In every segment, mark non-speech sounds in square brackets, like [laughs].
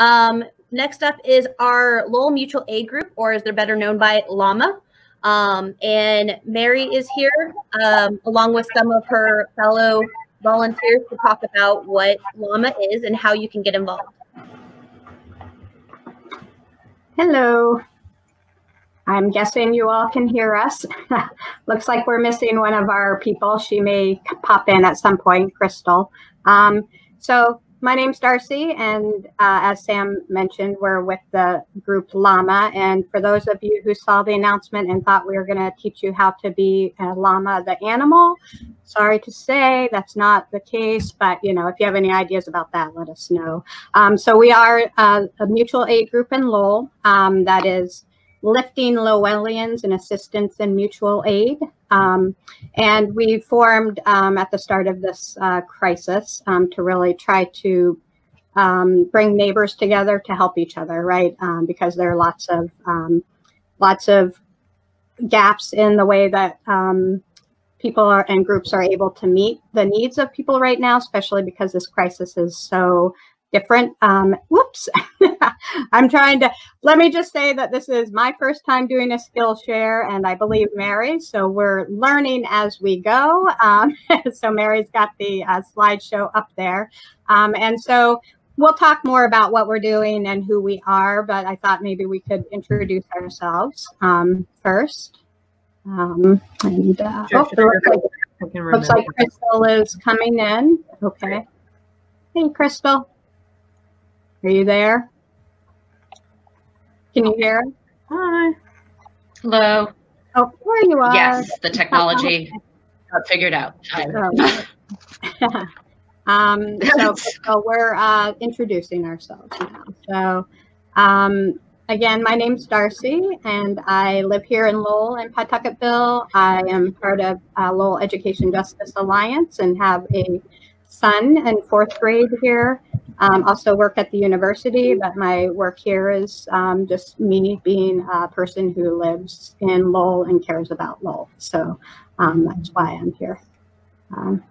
Um, next up is our Lowell Mutual Aid Group, or as they're better known by LLAMA. Um, and Mary is here um, along with some of her fellow volunteers to talk about what LLAMA is and how you can get involved. Hello. I'm guessing you all can hear us. [laughs] Looks like we're missing one of our people. She may pop in at some point, Christle. Um, so my name's Darcie, and uh, as Sam mentioned, we're with the group Llama. And for those of you who saw the announcement and thought we were going to teach you how to be a llama, the animal, sorry to say that's not the case. But you know, if you have any ideas about that, let us know. Um, so we are uh, a mutual aid group in Lowell um, that is lifting Lowellians and assistance in mutual aid. Um, and we formed um, at the start of this uh, crisis um, to really try to um, bring neighbors together to help each other, right? Um, because there are lots of um, lots of gaps in the way that people are, and groups are able to meet the needs of people right now, especially because this crisis is so different. Um, whoops, [laughs] I'm trying to, let me just say that this is my first time doing a Skillshare and I believe Mary, so we're learning as we go. Um, [laughs] so Mary's got the uh, slideshow up there. Um, and so we'll talk more about what we're doing and who we are, but I thought maybe we could introduce ourselves um, first. Um, and uh, oh, looks like Christle is coming in. Okay. Hey, Christle. Are you there? Can you hear? Hi. Hello. Oh, there you are. Yes, the technology [laughs] got figured out. [laughs] [laughs] um, so, so, we're uh, introducing ourselves now. So um, again, my name's Darcie, and I live here in Lowell in Pawtucketville. I am part of uh, Lowell Education Justice Alliance and have a son in fourth grade here. Um, also work at the university, but my work here is um, just me being a person who lives in Lowell and cares about Lowell. So um, that's why I'm here. Um,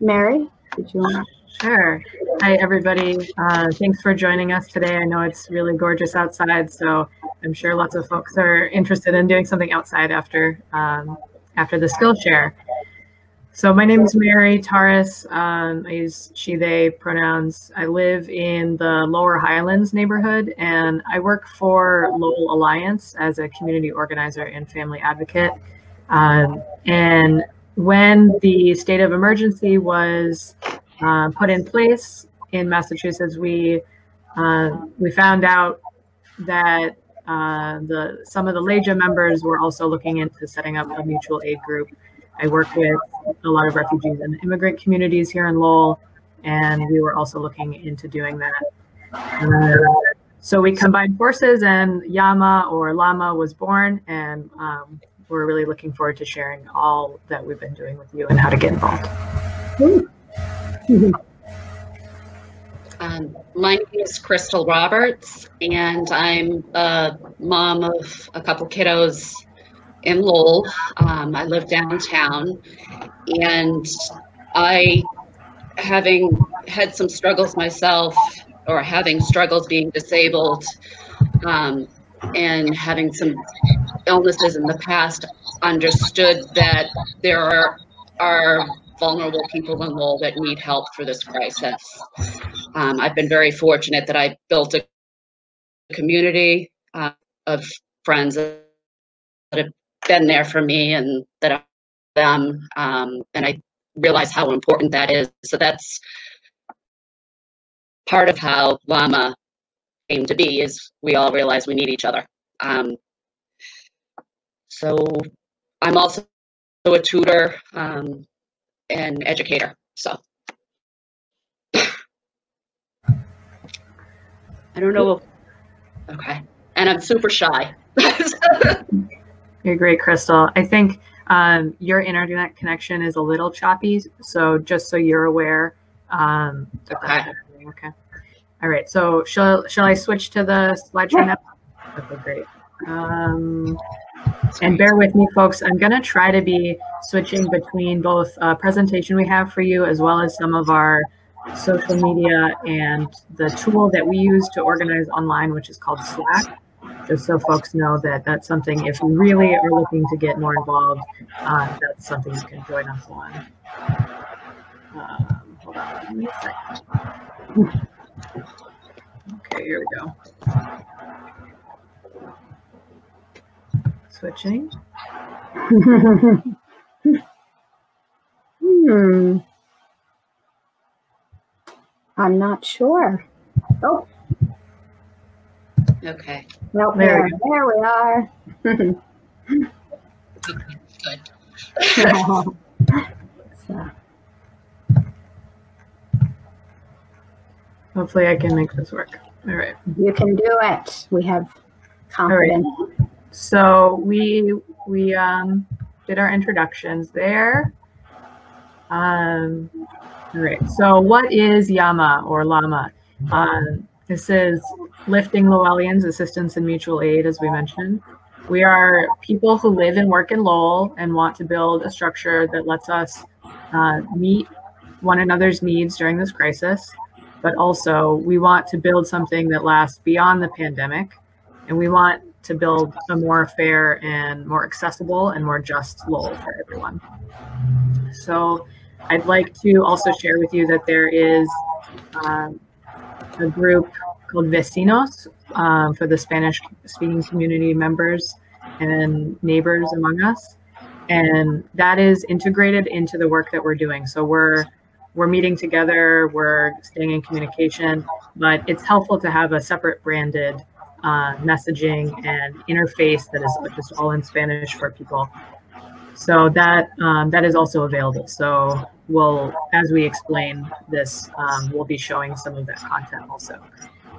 Mary, did you want to? Sure. Hi, everybody. Uh, thanks for joining us today. I know it's really gorgeous outside, so I'm sure lots of folks are interested in doing something outside after um, after the Skillshare. So my name is Mary Taurus. Um, I use she, they pronouns. I live in the Lower Highlands neighborhood and I work for Lowell Alliance as a community organizer and family advocate. Um, and when the state of emergency was uh, put in place in Massachusetts, we uh, we found out that uh, the some of the LAJA members were also looking into setting up a mutual aid group I work with a lot of refugees and immigrant communities here in Lowell, and we were also looking into doing that. Uh, so we combined forces, and Yama or Llama was born, and um, we're really looking forward to sharing all that we've been doing with you and how to get involved. Um, my name is Christle Roberts, and I'm a mom of a couple kiddos in Lowell. Um, I live downtown, and I, having had some struggles myself, or having struggles being disabled, um, and having some illnesses in the past, understood that there are are vulnerable people in Lowell that need help for this crisis. Um, I've been very fortunate that I built a community uh, of friends that have been there for me and that I them um, and I realize how important that is. So that's part of how Llama came to be is we all realize we need each other. Um, so I'm also a tutor um, and educator. So I don't know. Okay. And I'm super shy. [laughs] You're great, Christle. I think um, your internet connection is a little choppy, so just so you're aware. Um, okay. Okay. All right. So shall shall I switch to the slideshow now? Okay, great. Um, and bear with me, folks. I'm going to try to be switching between both a presentation we have for you as well as some of our social media and the tool that we use to organize online, which is called Slack. Just so folks know that that's something, if you really are looking to get more involved, uh, that's something you can join us on. Um, hold on. Okay, here we go. Switching. [laughs] hmm. I'm not sure. Oh, Okay, no, There there, there we are. good. [laughs] So, Hopefully I can make this work. All right. you can do it. We have confidence. So we we um, did our introductions there. Um, all right. So what is Yama or Llama? Um, this is lifting Lowellians assistance and mutual aid, as we mentioned. We are people who live and work in Lowell and want to build a structure that lets us uh, meet one another's needs during this crisis. But also, we want to build something that lasts beyond the pandemic, and we want to build a more fair and more accessible and more just Lowell for everyone. So, I'd like to also share with you that there is um, a group called Vecinos um, for the Spanish speaking community members and neighbors among us. And that is integrated into the work that we're doing. So we're we're meeting together, we're staying in communication, but it's helpful to have a separate branded uh, messaging and interface that is just all in Spanish for people. So that um, that is also available. So we'll, as we explain this, um, we'll be showing some of that content also.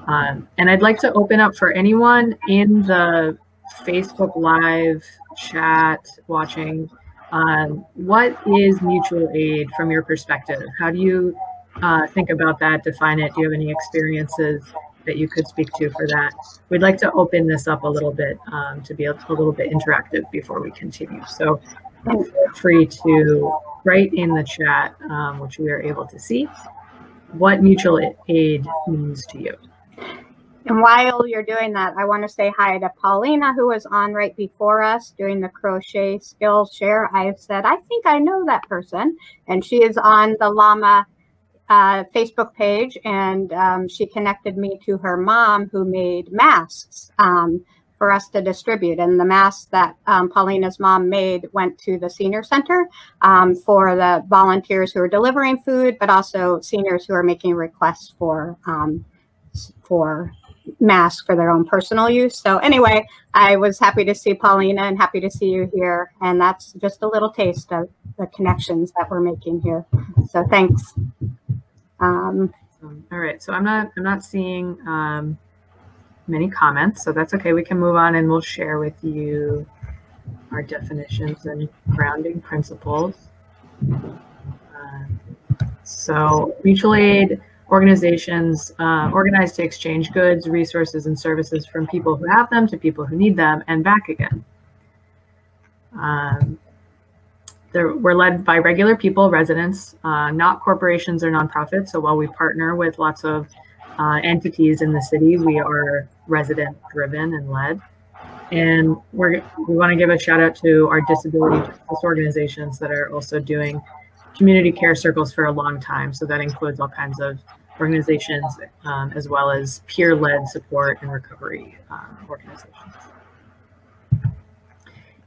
Um, and I'd like to open up for anyone in the Facebook Live chat watching. Um, what is mutual aid from your perspective? How do you uh, think about that? Define it. Do you have any experiences that you could speak to for that? We'd like to open this up a little bit um, to be a, a little bit interactive before we continue. So feel free to write in the chat, um, which we are able to see, what mutual aid means to you. And while you're doing that, I want to say hi to Paulina, who was on right before us doing the crochet skills share. I said, I think I know that person. And she is on the Llama uh, Facebook page. And um, she connected me to her mom, who made masks um, for us to distribute. And the masks that um, Paulina's mom made went to the senior center um, for the volunteers who are delivering food, but also seniors who are making requests for um, for masks for their own personal use. So anyway, I was happy to see Paulina and happy to see you here. And that's just a little taste of the connections that we're making here. So thanks. Um, all right, so I'm not I'm not seeing um, many comments, so that's okay. We can move on, and we'll share with you our definitions and grounding principles. Um, so mutual aid organizations uh, organized to exchange goods, resources, and services from people who have them to people who need them, and back again. Um, we're led by regular people, residents, uh, not corporations or nonprofits. So while we partner with lots of uh, entities in the city, we are resident driven and led. And we're, we want to give a shout out to our disability justice organizations that are also doing community care circles for a long time. So that includes all kinds of organizations um, as well as peer led support and recovery um, organizations.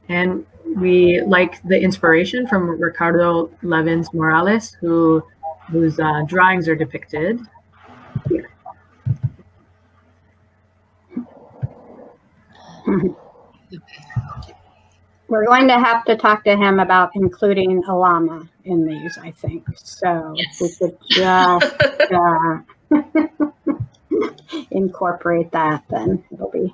And we like the inspiration from Ricardo Levins Morales, who whose uh, drawings are depicted [laughs] we're going to have to talk to him about including a llama in these, I think. So Yes. we could just [laughs] uh, [laughs] incorporate that, then it'll be.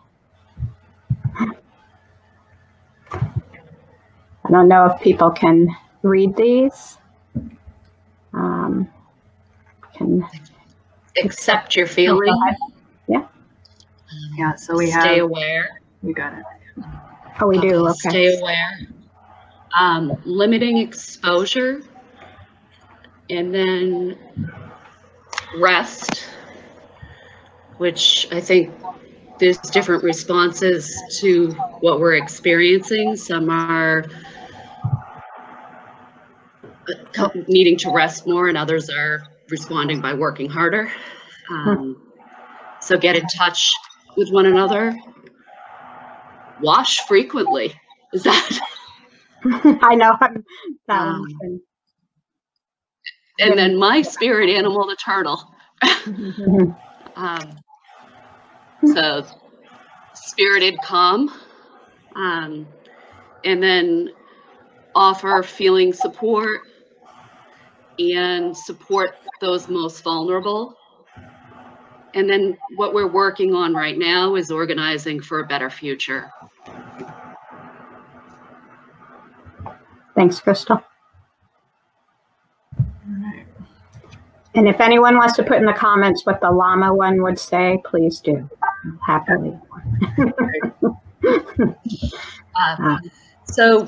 I don't know if people can read these. Um, can Accept your feelings. Yeah, Yeah. so we Stay have, aware. You got it. Oh, we do. Okay. Stay aware. Um, limiting exposure. And then rest, which I think there's different responses to what we're experiencing. Some are uh, needing to rest more, and others are responding by working harder. Um, so get in touch with one another. Wash frequently. Is that? [laughs] I know. I'm, um, and then my spirit animal, the turtle. [laughs] um, so spirited calm. Um, and then offer feeling support and support those most vulnerable. And then what we're working on right now is organizing for a better future. Thanks, Christle. And if anyone wants to put in the comments what the llama one would say, please do. Happily. uh, [laughs] so,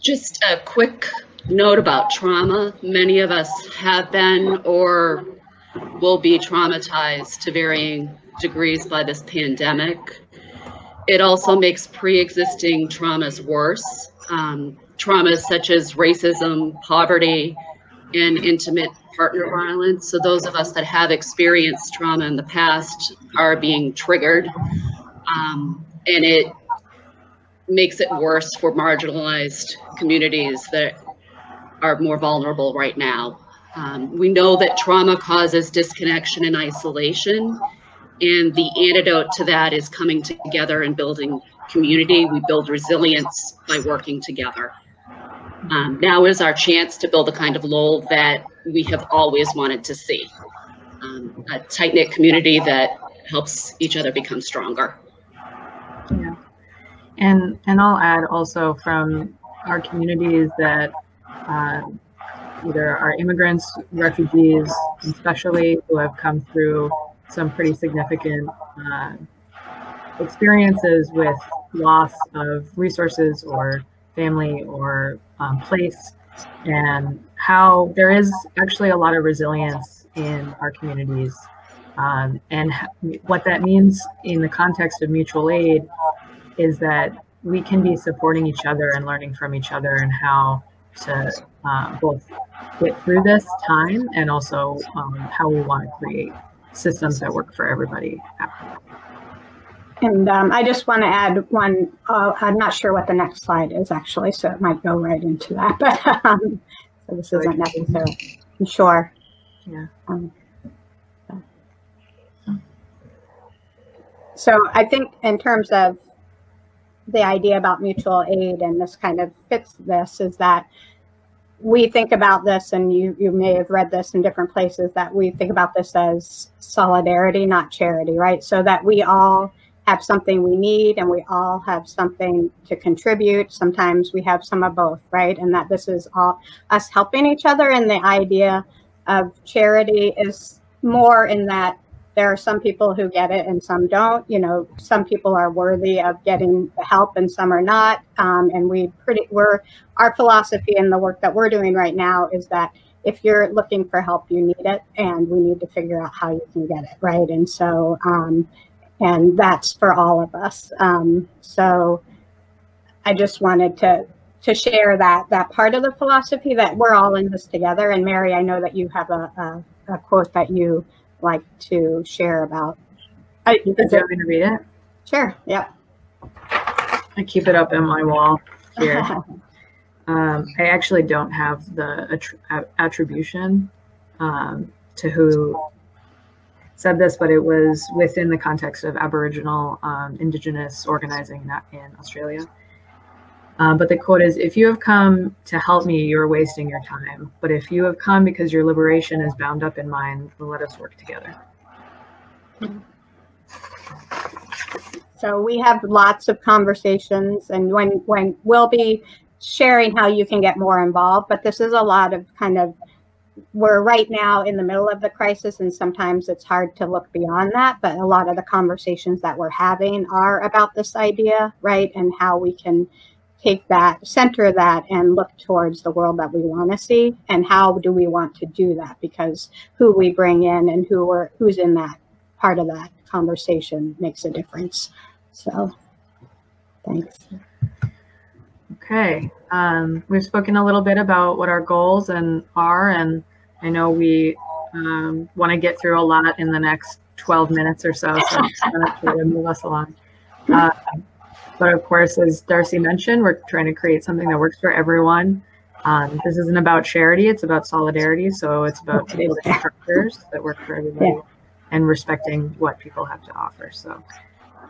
just a quick note about trauma. Many of us have been or will be traumatized to varying degrees by this pandemic. It also makes pre existing traumas worse. Um, traumas such as racism, poverty, and intimate partner violence. So, those of us that have experienced trauma in the past are being triggered. Um, and it makes it worse for marginalized communities that are more vulnerable right now. Um, we know that trauma causes disconnection and isolation, and the antidote to that is coming together and building community. We build resilience by working together. Um, now is our chance to build the kind of Lowell that we have always wanted to see um, a tight knit community that helps each other become stronger. Yeah. And, and I'll add also from our communities that uh, either are immigrants, refugees, especially who have come through some pretty significant uh, experiences with loss of resources or family or um, place, and how there is actually a lot of resilience in our communities. Um, and what that means in the context of mutual aid is that we can be supporting each other and learning from each other and how to uh, both get through this time and also um, how we want to create systems that work for everybody. And um, I just want to add one. Uh, I'm not sure what the next slide is actually, so it might go right into that. [laughs] But um, so this isn't necessary. I'm sure. Yeah. Um, so I think in terms of the idea about mutual aid and this kind of fits this is that we think about this and you you may have read this in different places that we think about this as solidarity not charity right? So that we all have something we need and we all have something to contribute. Sometimes we have some of both right? And that this is all us helping each other and the idea of charity is more in that there are some people who get it and some don't. You know, some people are worthy of getting help and some are not. Um, and we pretty we're our philosophy and the work that we're doing right now is that if you're looking for help, you need it, and we need to figure out how you can get it right. And so, um, and that's for all of us. Um, so, I just wanted to to share that that part of the philosophy that we're all in this together. And Mary, I know that you have a, a, a quote that you like to share about? I, you can me to read it? Sure. Yep. I keep it up in my wall here. [laughs] um, I actually don't have the attribution um, to who said this, but it was within the context of Aboriginal um, Indigenous organizing in Australia. Uh, but the quote is If you have come to help me, you're wasting your time. But if you have come because your liberation is bound up in mine, let us work together. So we have lots of conversations, and when, when we'll be sharing how you can get more involved, but this is a lot of kind of we're right now in the middle of the crisis and sometimes it's hard to look beyond that but a lot of the conversations that we're having are about this idea right and how we can take that, center that, and look towards the world that we want to see, and how do we want to do that? Because who we bring in and who are who's in that part of that conversation makes a difference. So, thanks. Okay, um, we've spoken a little bit about what our goals and are, and I know we um, want to get through a lot in the next 12 minutes or so, so [laughs] I'm to move us along. Uh, but of course, as Darcie mentioned, we're trying to create something that works for everyone. Um, this isn't about charity, it's about solidarity. So it's about building structures that work for everybody yeah. and respecting what people have to offer. So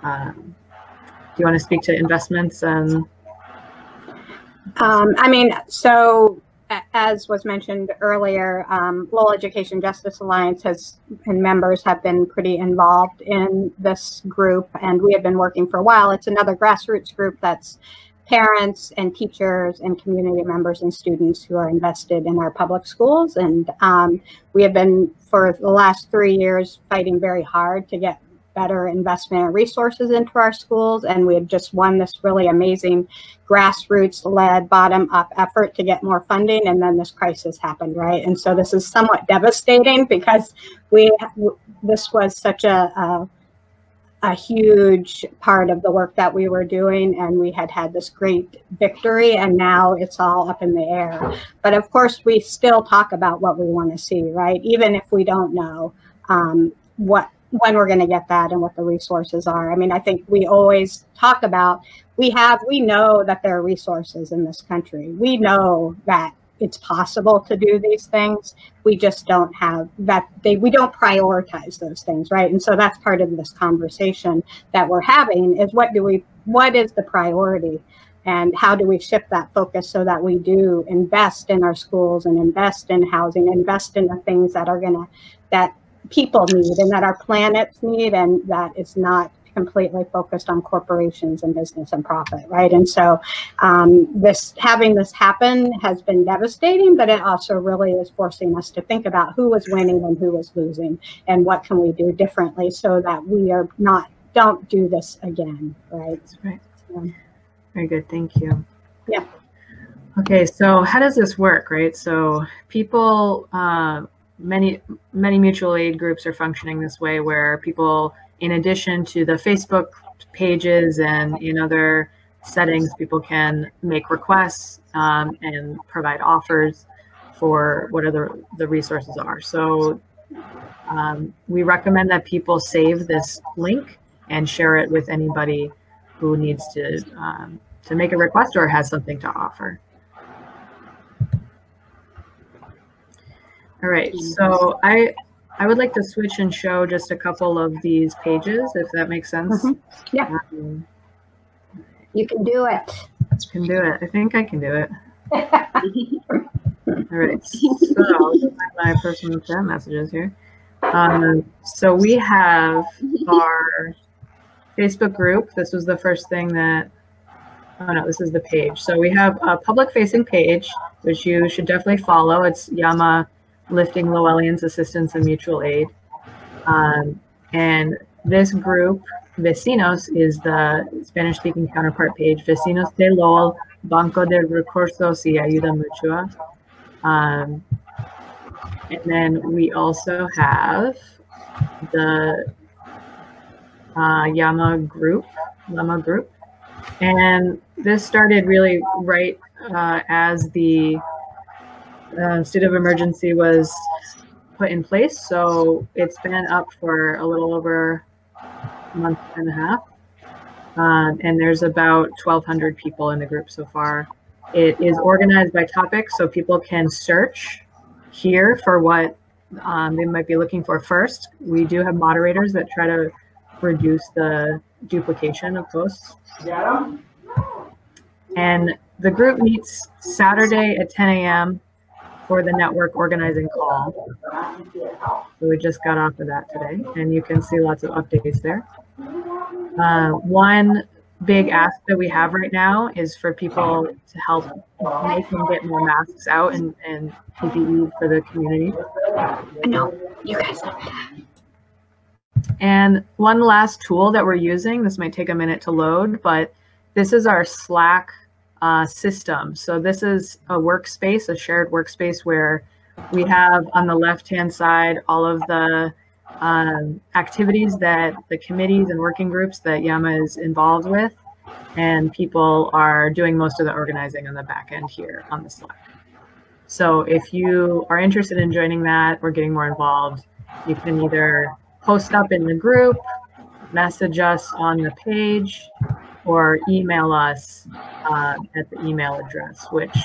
um, do you want to speak to investments and um, I mean, so as was mentioned earlier, um, Lowell Education Justice Alliance has and members have been pretty involved in this group, and we have been working for a while. It's another grassroots group that's parents and teachers and community members and students who are invested in our public schools. And um, we have been, for the last three years, fighting very hard to get better investment and resources into our schools. And we have just won this really amazing grassroots led bottom up effort to get more funding. And then this crisis happened, right? And so this is somewhat devastating because we, this was such a, a, a huge part of the work that we were doing and we had had this great victory and now it's all up in the air but of course we still talk about what we want to see right even if we don't know um, what when we're going to get that and what the resources are. I mean, I think we always talk about we have we know that there are resources in this country. We know that it's possible to do these things. We just don't have that they we don't prioritize those things, right? And so that's part of this conversation that we're having is what do we what is the priority? And how do we shift that focus so that we do invest in our schools and invest in housing, invest in the things that are gonna that people need and that our planets need and that it's not completely focused on corporations and business and profit right? And so um, this having this happen has been devastating but it also really is forcing us to think about who was winning and who was losing and what can we do differently so that we are not don't do this again right? That's right. So, very good. Thank you. Yeah. Okay. So how does this work right? So people uh, many many mutual aid groups are functioning this way where people in addition to the facebook pages and in other settings people can make requests um, and provide offers for whatever the resources are. So um, we recommend that people save this link and share it with anybody who needs to um, to make a request or has something to offer All right, so I I would like to switch and show just a couple of these pages, if that makes sense. Mm -hmm. Yeah. Um, you can do it. Can do it. I think I can do it. [laughs] All right. So my personal chat messages here. Um, so we have our Facebook group. This was the first thing that. Oh no, this is the page. So we have a public facing page, which you should definitely follow. It's Yama lifting Lowellians assistance and mutual aid. Um, and this group, Vecinos, is the Spanish speaking counterpart page. Vecinos de Lowell, Banco de Recursos y Ayuda Mutua. Um, and then we also have the uh, Yama group, Llama group. And this started really right uh, as the uh, state of emergency was put in place. So it's been up for a little over a month and a half. Um, and there's about 1,200 people in the group so far. It is organized by topic, so people can search here for what um, they might be looking for first. We do have moderators that try to reduce the duplication of posts. Yeah. And the group meets Saturday at 10 a.m for the network organizing call. So we just got off of that today, and you can see lots of updates there. Uh, one big ask that we have right now is for people to help make and get more masks out and, and PPE for the community. No, you guys And one last tool that we're using, this might take a minute to load, but this is our Slack uh, system. So this is a workspace, a shared workspace where we have on the left-hand side all of the um, activities that the committees and working groups that Yama is involved with, and people are doing most of the organizing on the back end here on the slide. So if you are interested in joining that or getting more involved, you can either post up in the group, message us on the page, or email us uh, at the email address, which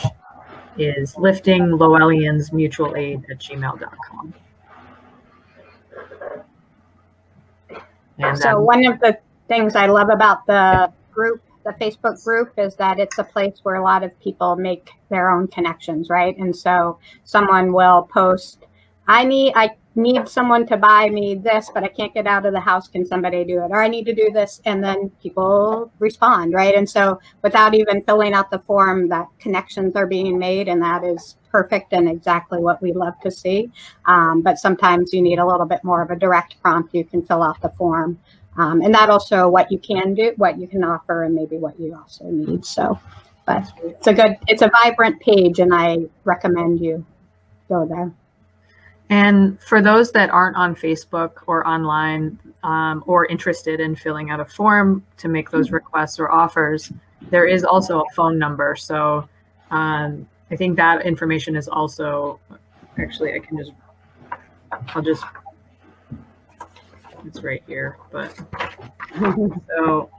is lifting Lowellians mutual aid at gmail.com. And so then, one of the things I love about the group, the Facebook group, is that it's a place where a lot of people make their own connections, right? And so someone will post, I need, I need someone to buy me this, but I can't get out of the house. Can somebody do it? Or I need to do this. And then people respond, right? And so without even filling out the form, that connections are being made. And that is perfect and exactly what we love to see. Um, but sometimes you need a little bit more of a direct prompt. You can fill out the form. Um, and that'll show what you can do, what you can offer, and maybe what you also need. So, but it's a good, it's a vibrant page, and I recommend you go there. And for those that aren't on Facebook or online um, or interested in filling out a form to make those mm-hmm. requests or offers, there is also a phone number. So um, I think that information is also, actually, I can just, I'll just, it's right here, but [laughs] so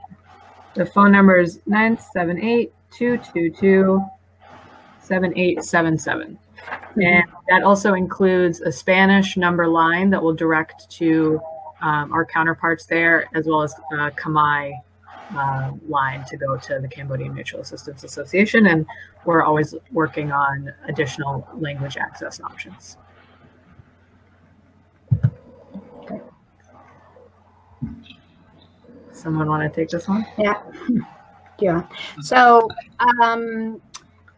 the phone number is 978 222 7877. And that also includes a Spanish number line that will direct to um, our counterparts there, as well as a Khmer uh, line to go to the Cambodian Mutual Assistance Association. And we're always working on additional language access options. Someone want to take this one? Yeah. [laughs] Yeah. So um,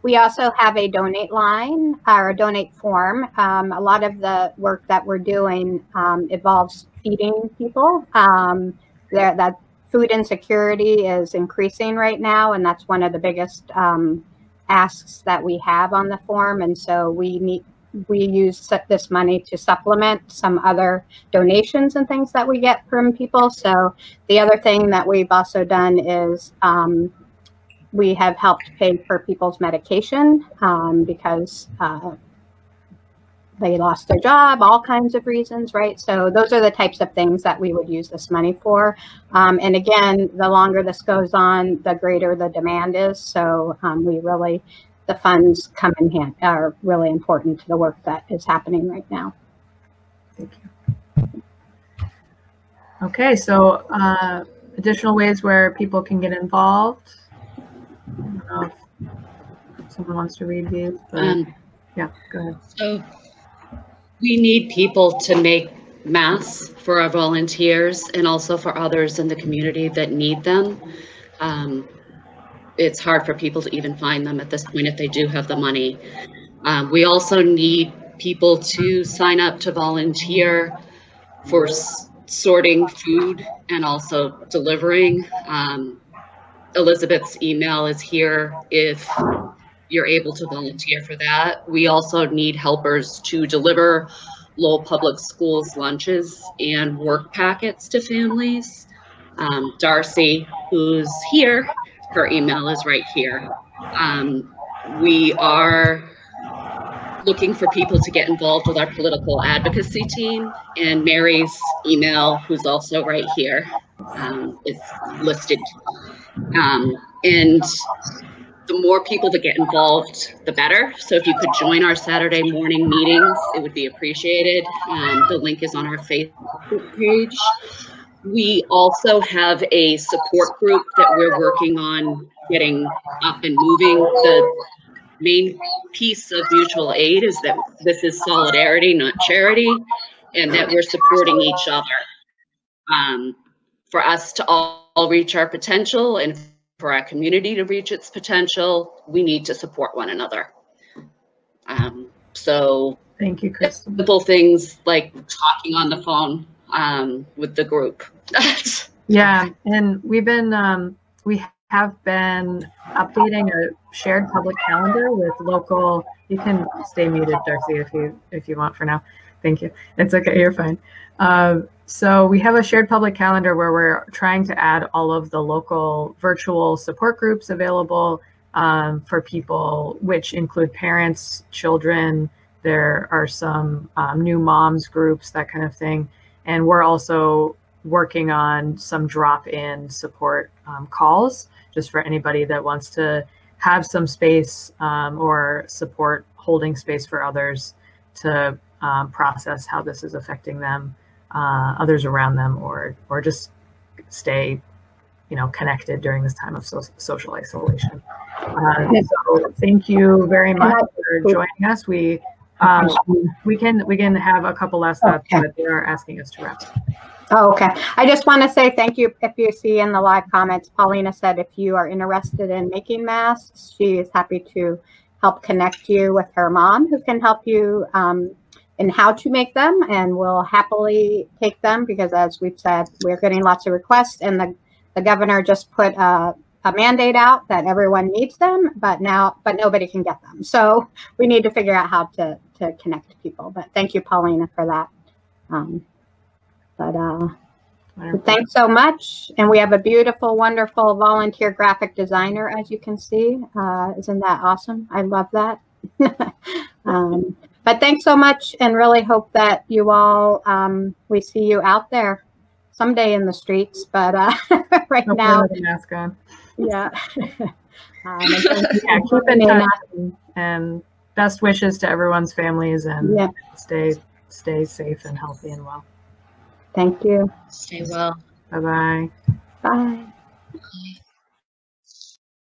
we also have a donate line or a donate form. Um, a lot of the work that we're doing um, involves feeding people. Um, that food insecurity is increasing right now, and that's one of the biggest um, asks that we have on the form. And so we need we use this money to supplement some other donations and things that we get from people. So the other thing that we've also done is um, we have helped pay for people's medication um, because uh, they lost their job, all kinds of reasons, right? So those are the types of things that we would use this money for. Um, and again, the longer this goes on, the greater the demand is. So um, we really, the funds come in hand, are really important to the work that is happening right now. Thank you. Okay, so uh, additional ways where people can get involved know if someone wants to read these, but um, yeah, go ahead. So we need people to make masks for our volunteers and also for others in the community that need them. Um, it's hard for people to even find them at this point if they do have the money. Um, we also need people to sign up to volunteer for sorting food and also delivering. Um, Elizabeth's email is here if you're able to volunteer for that. We also need helpers to deliver Lowell Public Schools lunches and work packets to families. Um, Darcie, who's here, her email is right here. Um, we are looking for people to get involved with our political advocacy team, and Mary's email, who's also right here, um, is listed um, and the more people that get involved, the better. So if you could join our Saturday morning meetings, it would be appreciated. Um, the link is on our Facebook page. We also have a support group that we're working on getting up and moving. The main piece of mutual aid is that this is solidarity, not charity, and that we're supporting each other. Um, for us to all all reach our potential and for our community to reach its potential, we need to support one another. Um, so thank you, Chris. Simple things like talking on the phone um, with the group. [laughs] yeah, and we've been um, we have been updating a shared public calendar with local. You can stay muted, Darcie, if you if you want for now. Thank you. It's okay. You're fine. Uh, so we have a shared public calendar where we're trying to add all of the local virtual support groups available um, for people, which include parents, children. There are some um, new moms groups, that kind of thing. And we're also working on some drop-in support um, calls just for anybody that wants to have some space um, or support holding space for others to um, process how this is affecting them, uh, others around them, or or just stay, you know, connected during this time of so social isolation. Uh, so thank you very much for joining us. We um, we can we can have a couple last thoughts, okay. but they are asking us to wrap. Oh, okay. I just want to say thank you. If you see in the live comments, Paulina said if you are interested in making masks, she is happy to help connect you with her mom, who can help you um, in how to make them, and we'll happily take them because, as we've said, we're getting lots of requests, and the the governor just put a, a mandate out that everyone needs them, but now but nobody can get them. So [laughs] we need to figure out how to to connect people. But thank you, Paulina, for that. Um, but uh, thanks so much. And we have a beautiful, wonderful volunteer graphic designer, as you can see. Uh, isn't that awesome? I love that. [laughs] um, but thanks so much and really hope that you all, um, we see you out there someday in the streets. But uh, [laughs] right hope now, mask on. Yeah. [laughs] um, yeah, keep in touch and, and best wishes to everyone's families and yeah. stay stay safe and healthy and well. Thank you. Stay well. Bye-bye. Bye. Bye.